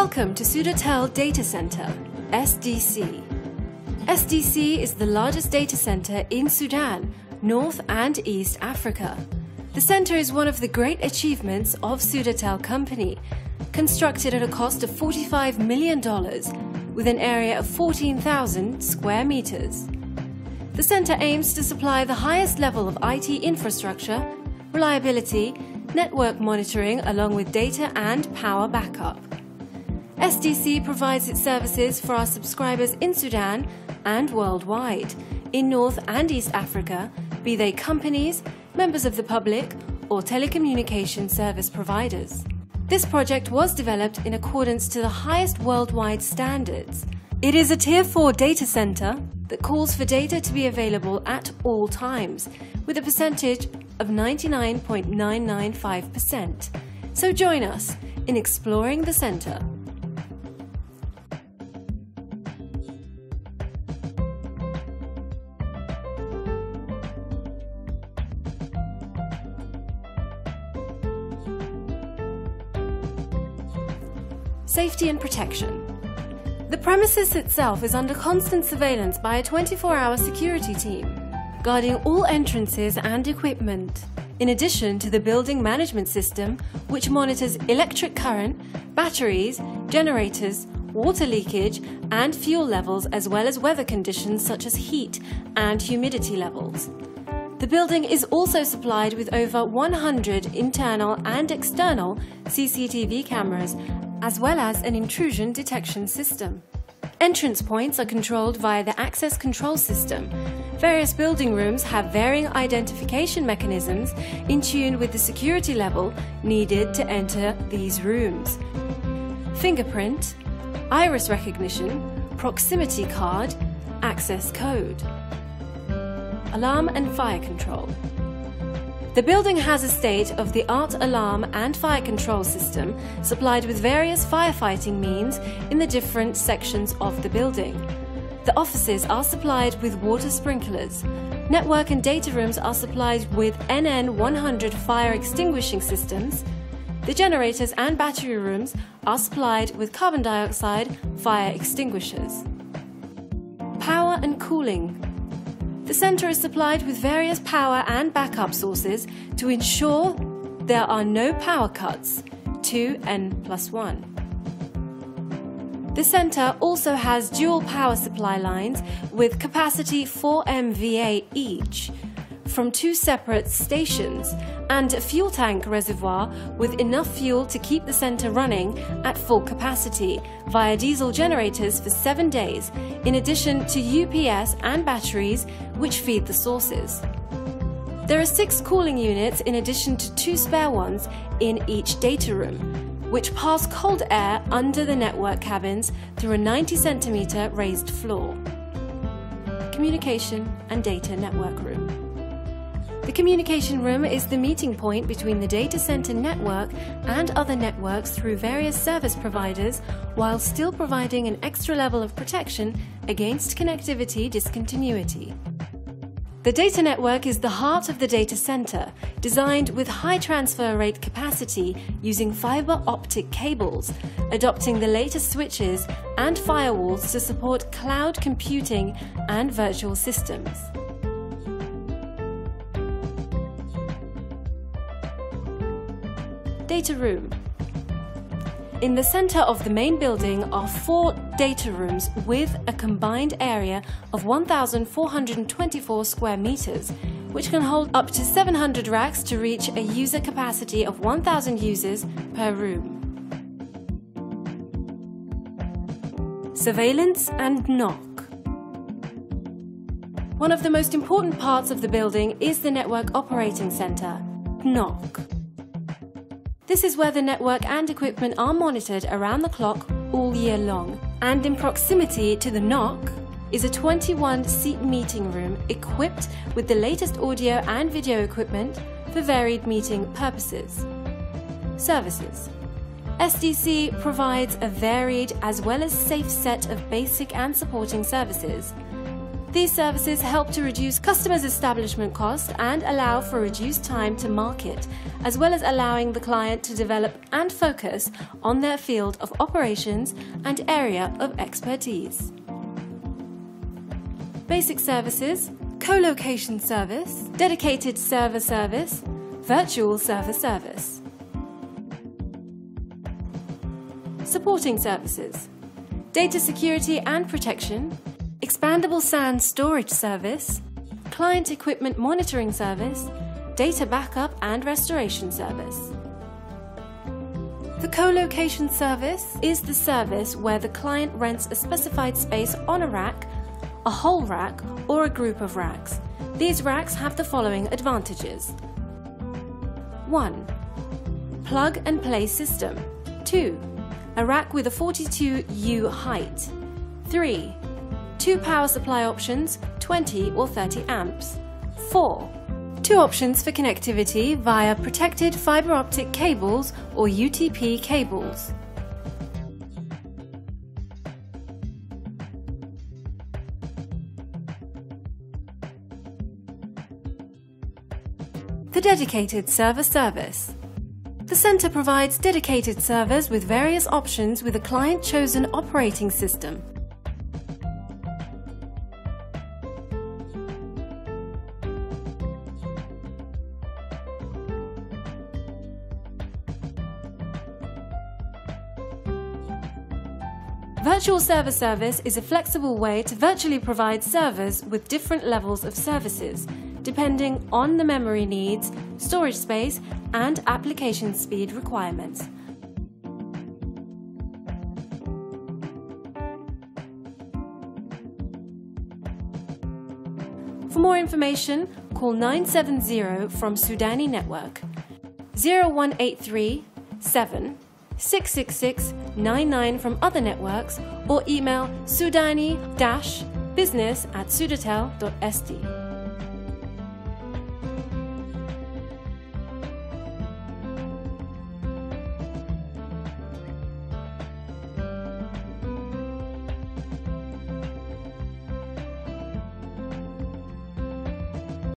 Welcome to Sudatel Data Center, SDC. SDC is the largest data center in Sudan, North and East Africa. The center is one of the great achievements of Sudatel Company, constructed at a cost of $45 million with an area of 14,000 square meters. The center aims to supply the highest level of IT infrastructure, reliability, network monitoring along with data and power backup. SDC provides its services for our subscribers in Sudan and worldwide, in North and East Africa, be they companies, members of the public, or telecommunication service providers. This project was developed in accordance to the highest worldwide standards. It is a Tier 4 data center that calls for data to be available at all times, with a percentage of 99.995%. So join us in exploring the centre. Safety and protection. The premises itself is under constant surveillance by a 24-hour security team, guarding all entrances and equipment. In addition to the building management system, which monitors electric current, batteries, generators, water leakage, and fuel levels, as well as weather conditions such as heat and humidity levels. The building is also supplied with over 100 internal and external CCTV cameras as well as an intrusion detection system. Entrance points are controlled via the access control system. Various building rooms have varying identification mechanisms in tune with the security level needed to enter these rooms. Fingerprint, iris recognition, proximity card, access code, alarm and fire control. The building has a state-of-the-art alarm and fire control system supplied with various firefighting means in the different sections of the building. The offices are supplied with water sprinklers. Network and data rooms are supplied with NN100 fire extinguishing systems. The generators and battery rooms are supplied with carbon dioxide fire extinguishers. Power and cooling the centre is supplied with various power and backup sources to ensure there are no power cuts, 2N plus 1. The centre also has dual power supply lines with capacity 4 MVA each, from two separate stations and a fuel tank reservoir with enough fuel to keep the centre running at full capacity via diesel generators for seven days, in addition to UPS and batteries which feed the sources. There are six cooling units in addition to two spare ones in each data room, which pass cold air under the network cabins through a 90 centimetre raised floor. Communication and Data Network Room. The communication room is the meeting point between the data center network and other networks through various service providers while still providing an extra level of protection against connectivity discontinuity. The data network is the heart of the data center, designed with high transfer rate capacity using fiber optic cables, adopting the latest switches and firewalls to support cloud computing and virtual systems. Data room. In the center of the main building are four data rooms with a combined area of 1,424 square meters, which can hold up to 700 racks to reach a user capacity of 1,000 users per room. Surveillance and NOC. One of the most important parts of the building is the Network Operating Center, NOC. This is where the network and equipment are monitored around the clock all year long. And in proximity to the NOC is a 21 seat meeting room equipped with the latest audio and video equipment for varied meeting purposes. Services SDC provides a varied as well as safe set of basic and supporting services. These services help to reduce customers' establishment cost and allow for reduced time to market, as well as allowing the client to develop and focus on their field of operations and area of expertise. Basic services, co-location service, dedicated server service, virtual server service. Supporting services, data security and protection, expandable SAN storage service, client equipment monitoring service, data backup and restoration service. The co-location service is the service where the client rents a specified space on a rack, a whole rack or a group of racks. These racks have the following advantages. 1. Plug and play system. 2. A rack with a 42U height. 3 two power supply options, 20 or 30 amps. 4. Two options for connectivity via protected fiber optic cables or UTP cables. The dedicated server service. The Centre provides dedicated servers with various options with a client-chosen operating system. Virtual Server Service is a flexible way to virtually provide servers with different levels of services, depending on the memory needs, storage space, and application speed requirements. For more information, call 970 from Sudani Network 0183 7 666 99 from other networks or email sudani-business at sudatel.sd.